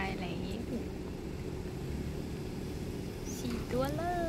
ายอะไรอย่างนี้สี่ตัวเลย